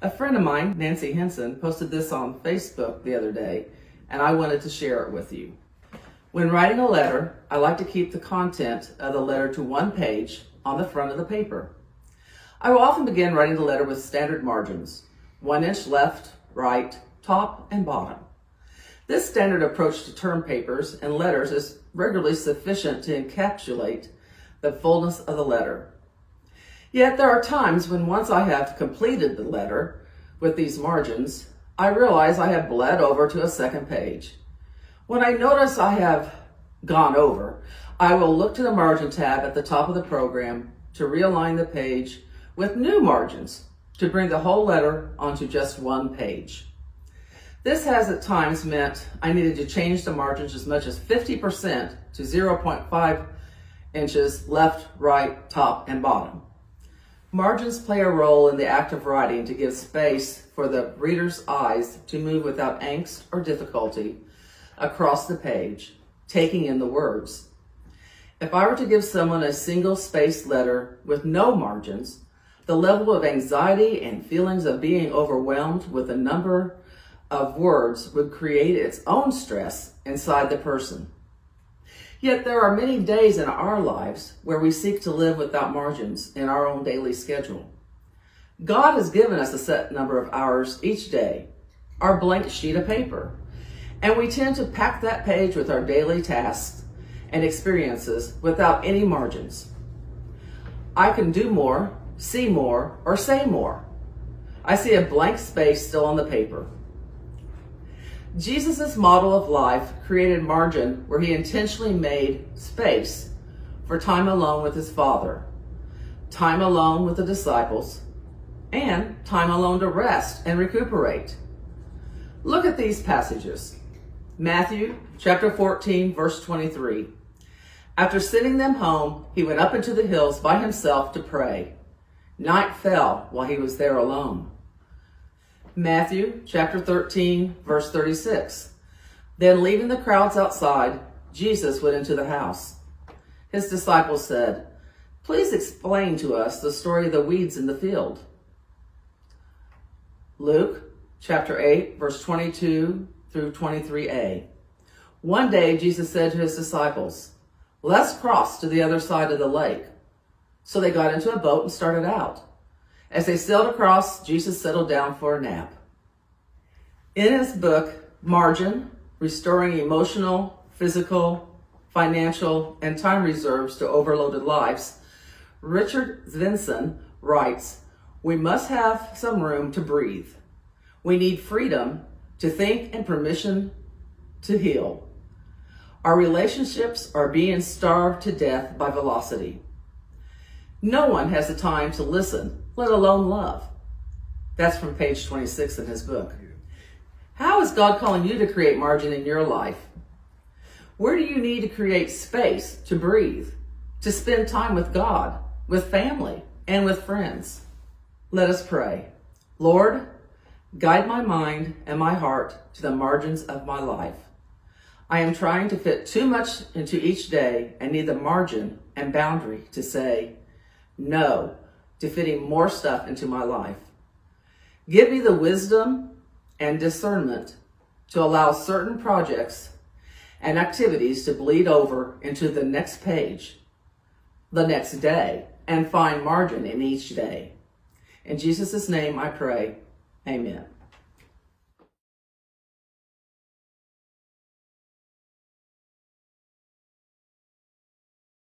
A friend of mine, Nancy Henson, posted this on Facebook the other day, and I wanted to share it with you. When writing a letter, I like to keep the content of the letter to one page on the front of the paper. I will often begin writing the letter with standard margins, one inch left, right, top, and bottom. This standard approach to term papers and letters is regularly sufficient to encapsulate the fullness of the letter. Yet there are times when once I have completed the letter with these margins, I realize I have bled over to a second page. When I notice I have gone over, I will look to the margin tab at the top of the program to realign the page with new margins to bring the whole letter onto just one page. This has at times meant I needed to change the margins as much as 50% to 0.5 inches left, right, top, and bottom. Margins play a role in the act of writing to give space for the reader's eyes to move without angst or difficulty across the page, taking in the words. If I were to give someone a single spaced letter with no margins, the level of anxiety and feelings of being overwhelmed with a number of words would create its own stress inside the person. Yet there are many days in our lives where we seek to live without margins in our own daily schedule. God has given us a set number of hours each day, our blank sheet of paper, and we tend to pack that page with our daily tasks and experiences without any margins. I can do more, see more, or say more. I see a blank space still on the paper. Jesus' model of life created margin where he intentionally made space for time alone with his Father, time alone with the disciples, and time alone to rest and recuperate. Look at these passages. Matthew chapter 14, verse 23. After sending them home, he went up into the hills by himself to pray. Night fell while he was there alone. Matthew chapter 13, verse 36. Then leaving the crowds outside, Jesus went into the house. His disciples said, Please explain to us the story of the weeds in the field. Luke chapter 8, verse 22 through 23a. One day Jesus said to his disciples, Let's cross to the other side of the lake. So they got into a boat and started out. As they sailed across, Jesus settled down for a nap. In his book, Margin, Restoring Emotional, Physical, Financial, and Time Reserves to Overloaded Lives, Richard Swenson writes, we must have some room to breathe. We need freedom to think and permission to heal. Our relationships are being starved to death by velocity. No one has the time to listen, let alone love. That's from page 26 in his book. How is God calling you to create margin in your life? Where do you need to create space to breathe, to spend time with God, with family, and with friends? Let us pray. Lord, guide my mind and my heart to the margins of my life. I am trying to fit too much into each day and need the margin and boundary to say, no to fitting more stuff into my life. Give me the wisdom and discernment to allow certain projects and activities to bleed over into the next page, the next day, and find margin in each day. In Jesus' name I pray, amen.